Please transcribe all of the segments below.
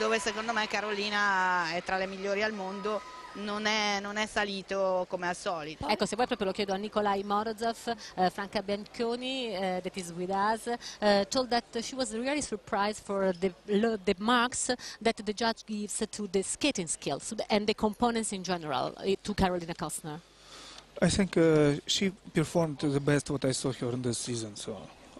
dove secondo me Carolina è tra le migliori al mondo non è, non è, salito come al solito. Ecco, se vuoi proprio lo chiedo a Nikolai Morozov, uh, Franca Bianconi, uh, that is with us, uh, told that she was really surprised for the, the marks that the judge gives to the skating skills and the components in general to Carolina Kostner. I think uh, she performed the best what I saw her in this season. So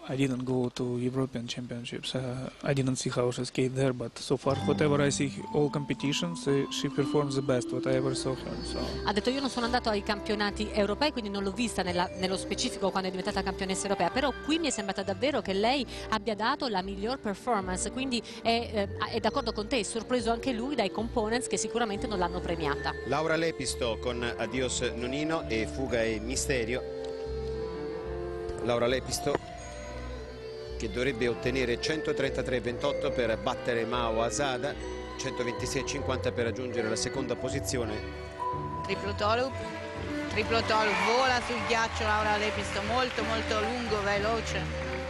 I didn't go to European Championships. Uh, I didn't see how she skate there, but so far, whatever I see, all competitions, uh, she performs the best what I ever saw her. So. Ha detto io non sono andato ai campionati europei, quindi non l'ho vista nella, nello specifico quando è diventata campionessa europea, però qui mi è sembrata davvero che lei abbia dato la miglior performance, quindi è, eh, è d'accordo con te, è sorpreso anche lui dai components che sicuramente non l'hanno premiata. Laura Lepisto con Adios Nonino e Fuga e Misterio. Laura Lepisto che dovrebbe ottenere 133,28 per battere Mao Asada, 126,50 per raggiungere la seconda posizione. Triplo Tolup, triplo Tolup, vola sul ghiaccio Laura Lepisto, molto molto lungo, veloce.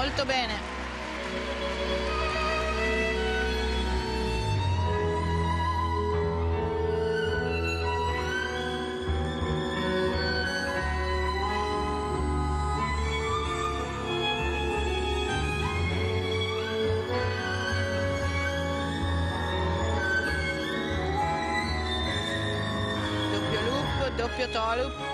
Molto bene. Doppio loop, toe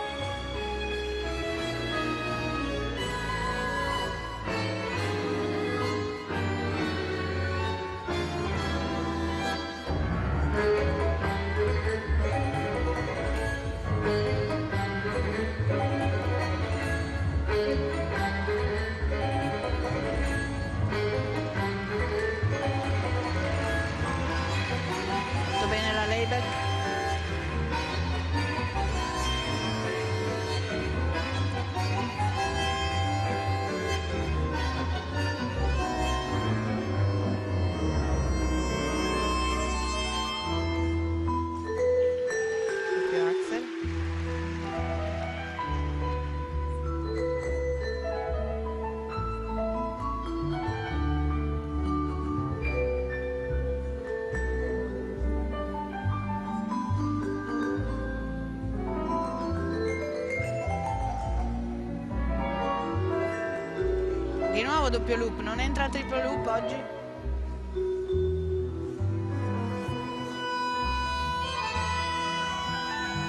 Di nuovo doppio loop, non entra il triplo loop oggi?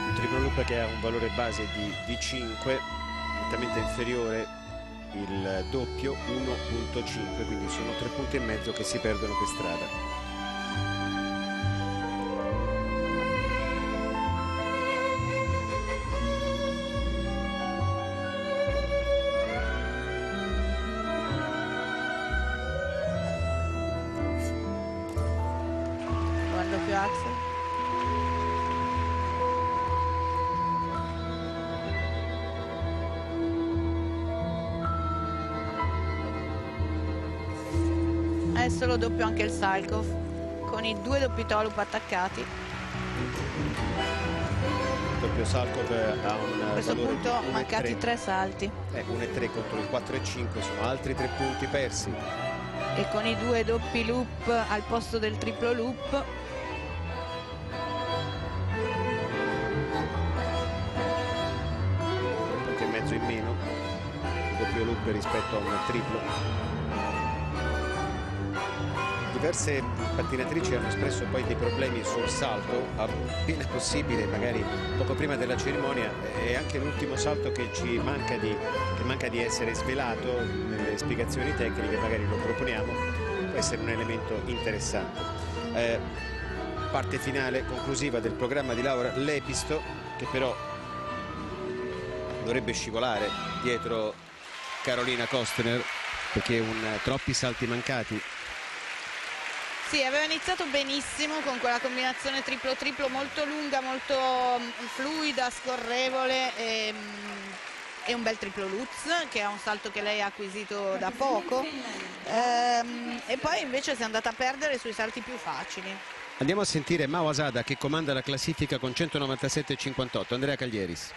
Un triplo loop che ha un valore base di D5, nettamente inferiore il doppio 1.5, quindi sono tre punti e mezzo che si perdono per strada. Axel? È solo doppio anche il Salkov con i due doppi Tolup attaccati. Il doppio Salkov ha un A questo punto mancati tre salti. Eh, 1 e 3 contro il 4 e 5 sono altri tre punti persi. E con i due doppi loop al posto del triplo loop doppio loop rispetto a un triplo. Diverse pattinatrici hanno espresso poi dei problemi sul salto appena possibile magari poco prima della cerimonia è anche l'ultimo salto che ci manca di, che manca di essere svelato nelle spiegazioni tecniche magari lo proponiamo può essere un elemento interessante. Eh, parte finale conclusiva del programma di Laura Lepisto che però dovrebbe scivolare dietro Carolina Kostner perché un troppi salti mancati sì, aveva iniziato benissimo con quella combinazione triplo-triplo molto lunga, molto mm, fluida, scorrevole. E, mm, e un bel triplo Lutz che è un salto che lei ha acquisito da poco ehm, e poi invece si è andata a perdere sui salti più facili. Andiamo a sentire Mao Asada che comanda la classifica con 197,58. Andrea Caglieris.